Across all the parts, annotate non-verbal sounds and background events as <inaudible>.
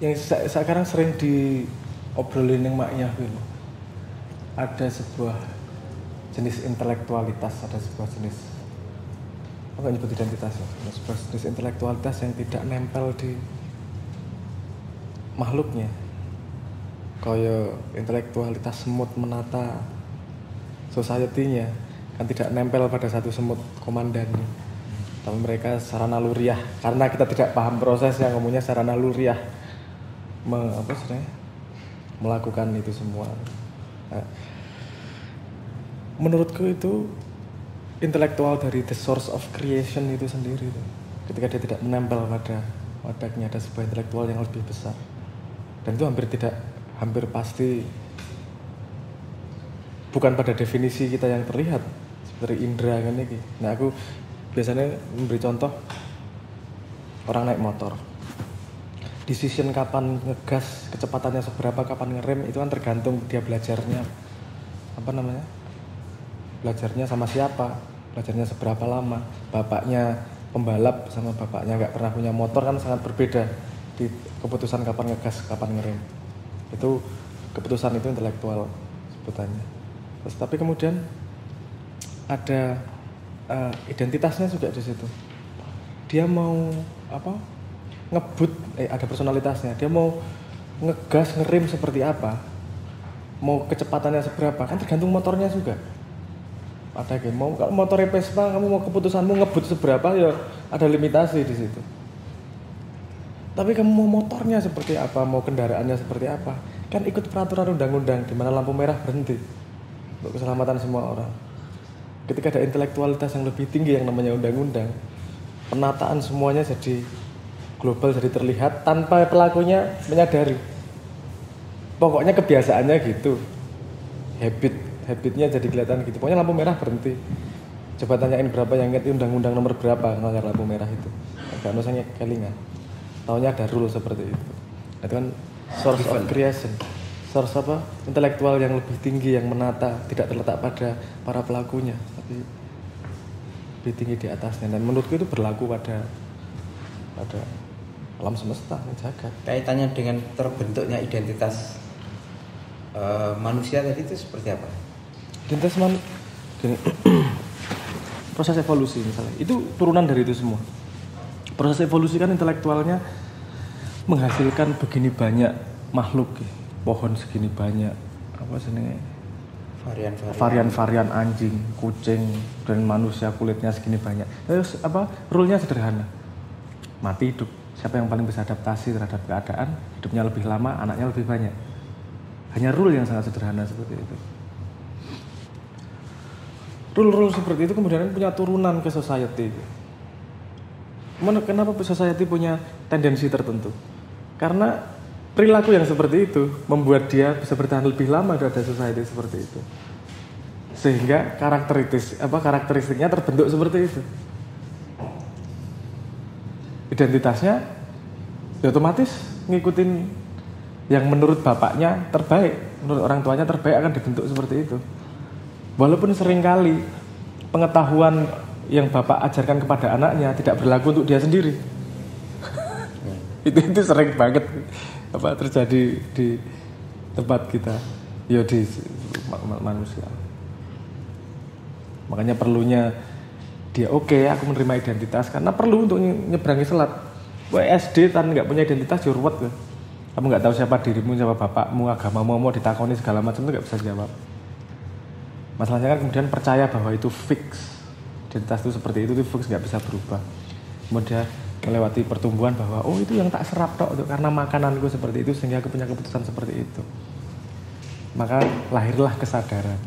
yang se- sekarang sering diobrolin yang maknya gitu ada sebuah jenis intelektualitas ada sebuah jenis apa nggak nyebut identitas ya ada sebuah jenis intelektualitas yang tidak nempel di makhluknya. Kaya intelektualitas semut menata society-nya kan tidak nempel pada satu semut komandannya. Tapi mereka secara naluriah karena kita tidak paham proses yang ngomongnya secara naluriah me, apa sebenarnya? Melakukan itu semua. Nah, menurutku itu intelektual dari the source of creation itu sendiri itu. ketika dia tidak menempel pada wadahnya ada sebuah intelektual yang lebih besar. Dan itu hampir tidak hampir pasti bukan pada definisi kita yang terlihat seperti indera kan ini. Nah aku biasanya memberi contoh orang naik motor decision kapan ngegas kecepatannya seberapa kapan ngerem itu kan tergantung dia belajarnya. Apa namanya? Belajarnya sama siapa? Belajarnya seberapa lama? Bapaknya pembalap sama bapaknya nggak pernah punya motor kan sangat berbeda di keputusan kapan ngegas kapan ngerem. Itu keputusan itu intelektual sebutannya. Terus tapi kemudian ada eh, identitasnya juga di situ. Dia mau apa ngebut eh ada personalitasnya. Dia mau ngegas ngerem seperti apa mau kecepatannya seberapa kan tergantung motornya juga. Ada game mau kalau motor Vespa kamu mau keputusanmu ngebut seberapa ya ada limitasi di situ. Tapi kamu mau motornya seperti apa mau kendaraannya seperti apa kan ikut peraturan undang-undang di mana lampu merah berhenti untuk keselamatan semua orang. Ketika ada intelektualitas yang lebih tinggi yang namanya undang-undang penataan semuanya jadi global jadi terlihat tanpa pelakunya menyadari. Pokoknya kebiasaannya gitu. Habit habitnya jadi kelihatan gitu. Pokoknya lampu merah berhenti. Coba tanyain berapa yang ingat undang-undang nomor berapa? Melanggar lampu merah itu. Agak nusanya kelingan taunya ada rule seperti itu. Itu kan source of creation. Source apa? Intelektual yang lebih tinggi yang menata tidak terletak pada para pelakunya tapi lebih tinggi di atasnya. Dan menurutku itu berlaku pada pada alam semesta jagat Kaitannya dengan terbentuknya identitas eh, manusia tadi itu seperti apa? Identitas man gini, <clears throat> proses evolusi misalnya itu turunan dari itu semua proses evolusi kan intelektualnya menghasilkan begini banyak makhluk ya. pohon segini banyak apa sih Varian-varian. varian-varian anjing, kucing dan manusia kulitnya segini banyak. Terus apa? Rule-nya sederhana. Mati hidup. Siapa yang paling bisa adaptasi terhadap keadaan, hidupnya lebih lama, anaknya lebih banyak. Hanya rule yang sangat sederhana seperti itu. Rule-rule seperti itu kemudian punya turunan ke society. Kenapa society punya tendensi tertentu? Karena perilaku yang seperti itu membuat dia bisa bertahan lebih lama ada society seperti itu. Sehingga karakteristik apa karakteristiknya terbentuk seperti itu. Identitasnya ya otomatis ngikutin yang menurut bapaknya terbaik, menurut orang tuanya terbaik akan dibentuk seperti itu. Walaupun sering kali pengetahuan yang bapak ajarkan kepada anaknya tidak berlaku untuk dia sendiri. <laughs> itu itu sering banget apa terjadi di tempat kita, ya di ma- ma- manusia. Makanya perlunya dia oke aku menerima identitas karena perlu untuk nye- nyeberangi selat. Wah SD nggak punya identitas ruwet ya. Kamu nggak tahu siapa dirimu, siapa bapakmu, agamamu, mau ditakoni segala macam itu nggak bisa jawab. Masalahnya kan kemudian percaya bahwa itu fix. Identitas itu seperti itu, itu fix nggak bisa berubah. Kemudian melewati pertumbuhan bahwa oh itu yang tak serap itu karena makananku seperti itu sehingga aku punya keputusan seperti itu. Maka lahirlah kesadaran.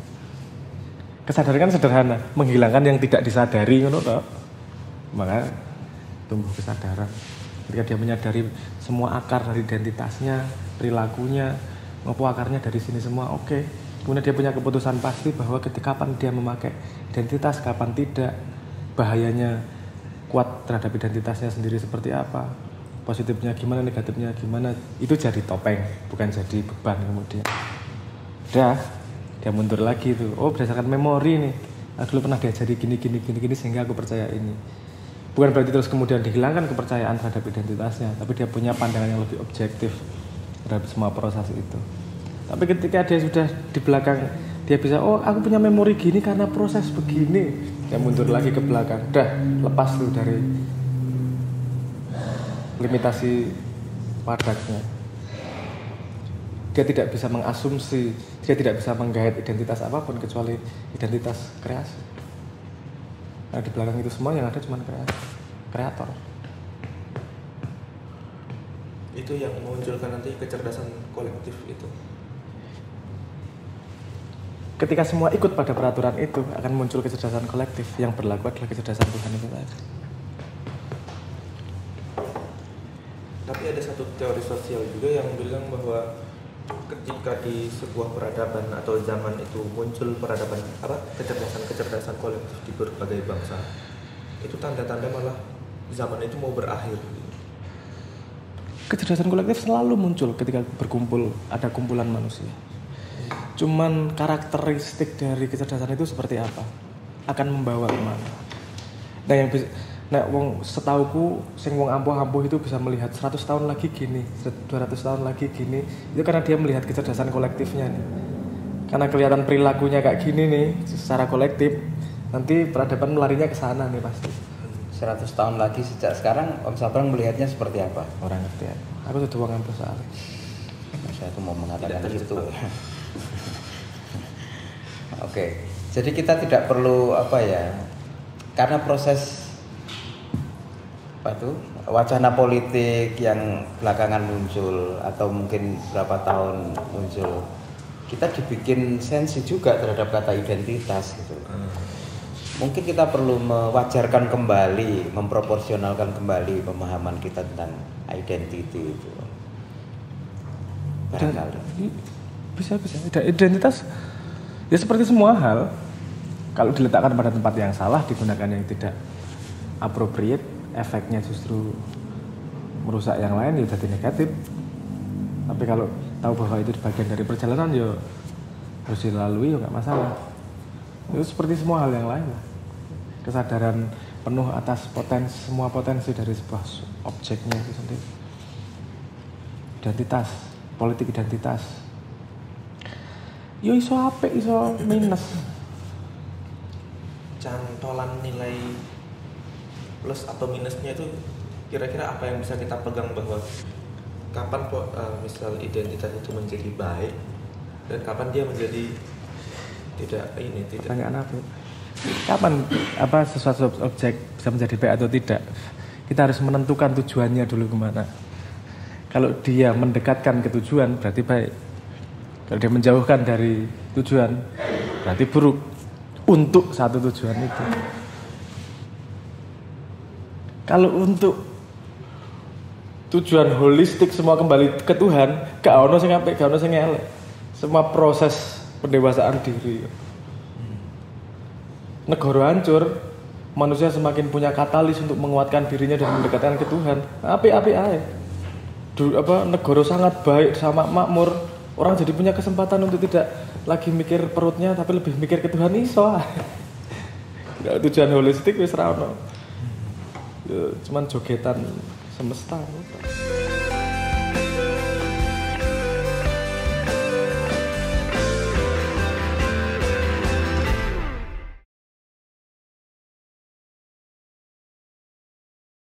Kesadaran kan sederhana, menghilangkan yang tidak disadari ngono tok. Maka tumbuh kesadaran. Ketika dia menyadari semua akar dari identitasnya, perilakunya, ngopo akarnya dari sini semua, oke. Kemudian dia punya keputusan pasti bahwa ketika kapan dia memakai identitas, kapan tidak, bahayanya kuat terhadap identitasnya sendiri seperti apa, positifnya gimana, negatifnya gimana, itu jadi topeng, bukan jadi beban kemudian. Udah, dia mundur lagi tuh. Oh berdasarkan memori nih. Aku dulu pernah diajari gini gini gini gini sehingga aku percaya ini. bukan berarti terus kemudian dihilangkan kepercayaan terhadap identitasnya tapi dia punya pandangan yang lebih objektif terhadap semua proses itu tapi ketika dia sudah di belakang dia bisa oh aku punya memori gini karena proses begini dia mundur lagi ke belakang dah lepas tuh dari limitasi padanya dia tidak bisa mengasumsi dia tidak bisa menggait identitas apa pun kecuali identitas kreasi Nah, di belakang itu semua yang ada cuma kreator. Itu yang memunculkan nanti kecerdasan kolektif itu. Ketika semua ikut pada peraturan itu akan muncul kecerdasan kolektif yang berlaku adalah kecerdasan Tuhan itu tadi. Tapi ada satu teori sosial juga yang bilang bahwa ketika di sebuah peradaban atau zaman itu muncul peradaban apa kecerdasan-kecerdasan kolektif di berbagai bangsa itu tanda-tanda malah zaman itu mau berakhir. Kecerdasan kolektif selalu muncul ketika berkumpul ada kumpulan manusia. Cuman karakteristik dari kecerdasan itu seperti apa? Akan membawa ke mana? Nah yang bisa Nek wong setauku sing wong ampuh-ampuh itu bisa melihat 100 tahun lagi gini, 200 tahun lagi gini. Itu karena dia melihat kecerdasan kolektifnya nih. Karena kelihatan perilakunya kayak gini nih secara kolektif, nanti peradaban melarinya ke sana nih pasti. 100 tahun lagi sejak sekarang Om Sabrang melihatnya seperti apa? Orang ngerti ya. Aku sudah uang ampuh soalnya. Saya tuh mau mengatakan itu. <laughs> Oke, jadi kita tidak perlu apa ya, karena proses apa itu wacana politik yang belakangan muncul atau mungkin berapa tahun muncul. Kita dibikin sensi juga terhadap kata identitas gitu. Hmm. mungkin kita perlu mewajarkan kembali memproporsionalkan kembali pemahaman kita tentang identity itu. Barangkali. bisa bisa. Identitas. Ya seperti semua hal kalau diletakkan pada tempat yang salah digunakan yang tidak appropriate efeknya justru merusak yang lain ya jadi negatif. Tapi kalau tahu bahwa itu bagian dari perjalanan ya harus dilalui ya nggak masalah. Itu seperti semua hal yang lain kesadaran penuh atas potensi semua potensi dari sebuah objeknya itu sendiri. Identitas politik identitas. Yo iso apik iso minus. Cantolan nilai plus atau minusnya itu kira-kira apa yang bisa kita pegang bahwa kapan uh, misal identitas itu menjadi baik dan kapan dia menjadi tidak ini tidak pertanyaan apa? Kapan apa sesuatu objek bisa menjadi baik atau tidak? Kita harus menentukan tujuannya dulu ke mana. Kalau dia mendekatkan ke tujuan berarti baik. Kalau dia menjauhkan dari tujuan berarti buruk untuk satu tujuan itu kalau untuk tujuan holistik semua kembali ke Tuhan, gak ono sing apik, gak ono sing elek. Semua proses pendewasaan diri. Negara hancur, manusia semakin punya katalis untuk menguatkan dirinya dan mendekatkan ke Tuhan. Api-api aja. Dulu apa negara sangat baik sama makmur, orang jadi punya kesempatan untuk tidak lagi mikir perutnya tapi lebih mikir ke Tuhan iso. <laughs> tujuan holistik wis ra ono cuman jogetan semesta